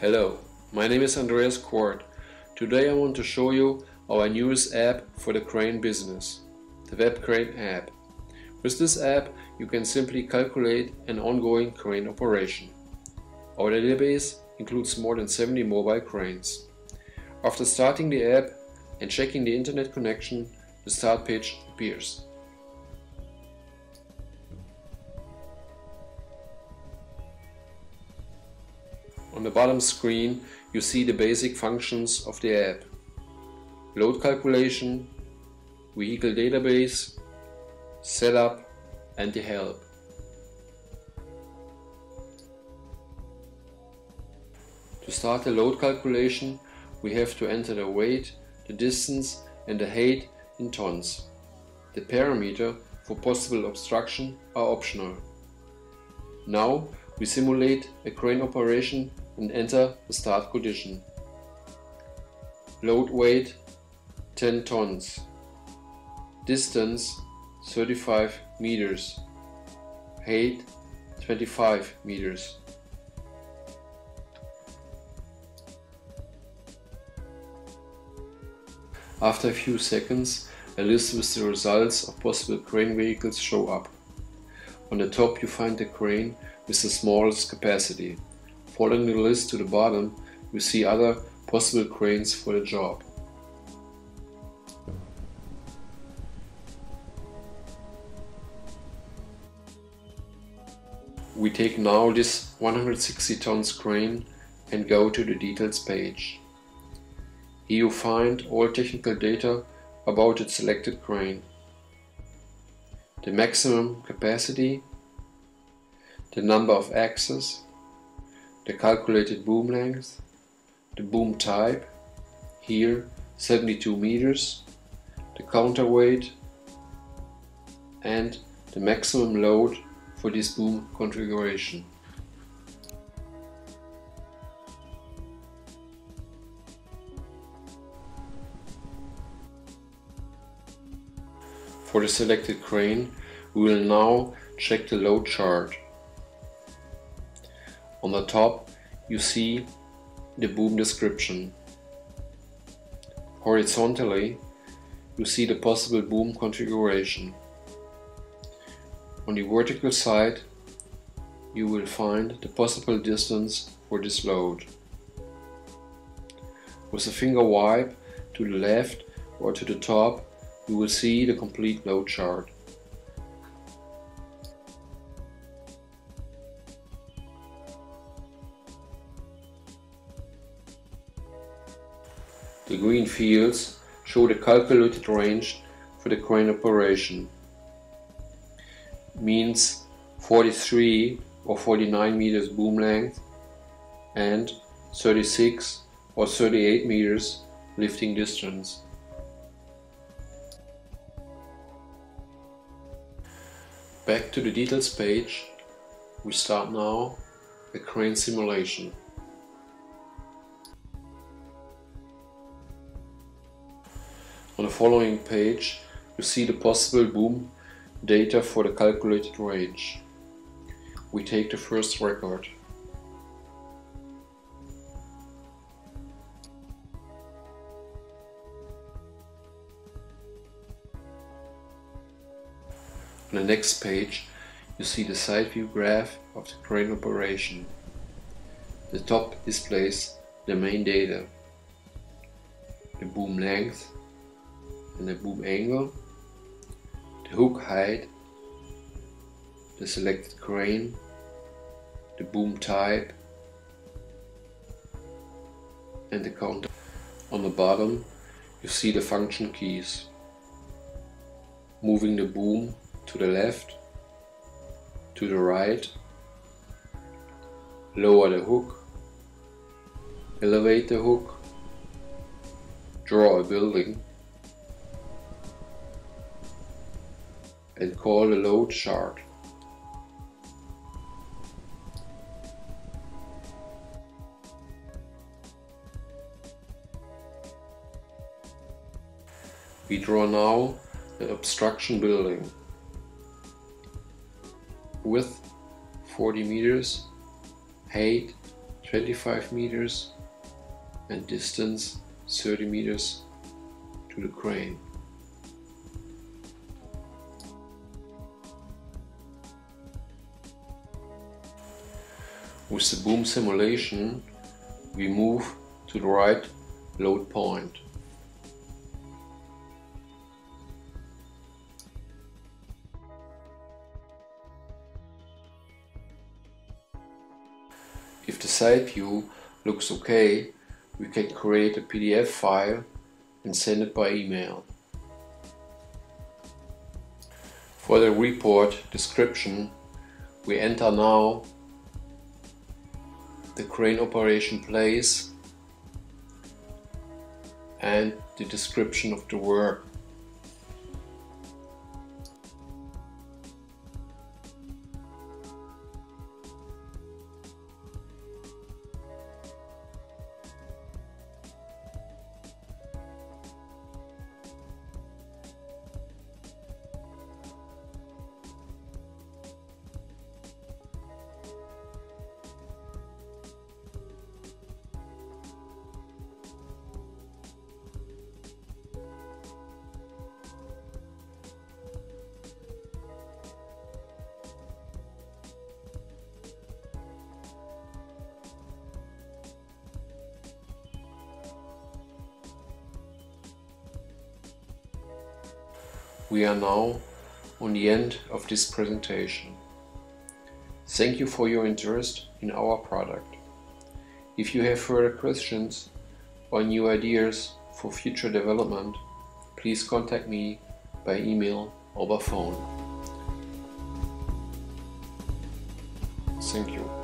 Hello, my name is Andreas Kohrt. Today I want to show you our newest app for the crane business, the WebCrane app. With this app you can simply calculate an ongoing crane operation. Our database includes more than 70 mobile cranes. After starting the app and checking the internet connection, the start page appears. On the bottom screen you see the basic functions of the app. Load calculation, vehicle database, setup and the help. To start the load calculation we have to enter the weight, the distance and the height in tons. The parameter for possible obstruction are optional. Now we simulate a crane operation and enter the start condition. Load weight 10 tons. Distance 35 meters. Height 25 meters. After a few seconds, a list with the results of possible crane vehicles show up. On the top you find the crane with the smallest capacity. Following the list to the bottom, you see other possible cranes for the job. We take now this 160 tons crane and go to the details page. Here you find all technical data about the selected crane. The maximum capacity the number of axes, the calculated boom length, the boom type, here 72 meters, the counterweight and the maximum load for this boom configuration. For the selected crane, we will now check the load chart. On the top you see the boom description. Horizontally you see the possible boom configuration. On the vertical side you will find the possible distance for this load. With a finger wipe to the left or to the top you will see the complete load chart. The green fields show the calculated range for the crane operation. Means 43 or 49 meters boom length and 36 or 38 meters lifting distance. Back to the details page, we start now the crane simulation. The following page you see the possible boom data for the calculated range. We take the first record. On the next page you see the side view graph of the crane operation. The top displays the main data, the boom length, and the boom angle, the hook height, the selected crane, the boom type and the counter. On the bottom you see the function keys. Moving the boom to the left, to the right, lower the hook, elevate the hook, draw a building, and call the load chart. We draw now the obstruction building. Width 40 meters, height 25 meters and distance 30 meters to the crane. With the boom simulation, we move to the right load point. If the side view looks okay, we can create a PDF file and send it by email. For the report description, we enter now the crane operation place and the description of the work. We are now on the end of this presentation. Thank you for your interest in our product. If you have further questions or new ideas for future development, please contact me by email or by phone. Thank you.